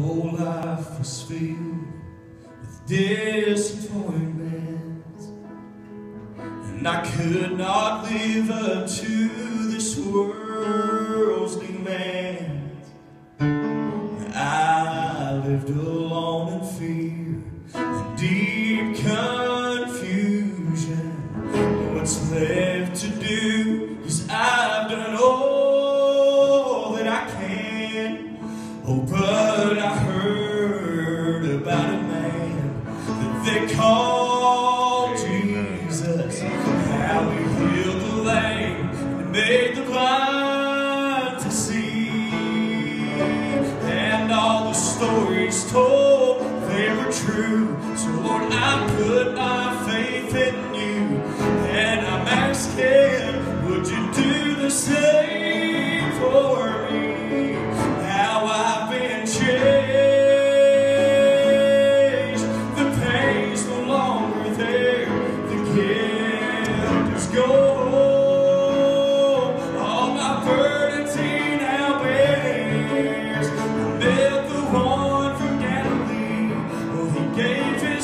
life was filled with disappointment, and I could not live up to this world's demands. I lived alone in fear and deep confusion. What's left to do? Cause I've done all that I can. Oh, but I heard about a man that they called Jesus. How he healed the lame and made the blind to see. And all the stories told, they were true. So Lord, I put my faith in you. And I'm asking, would you do the same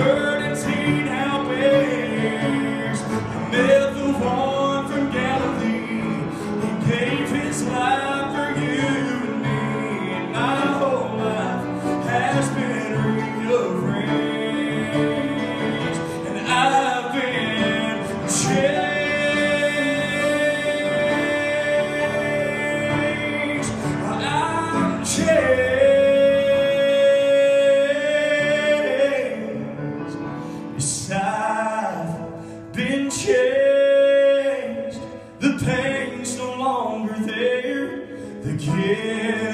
burdens he now bears. Met the one from Galilee. He gave his life for you and me. My whole life has been rearranged. And I've been changed. I'm changed. The